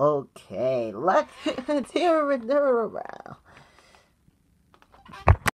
Okay, let's do it around.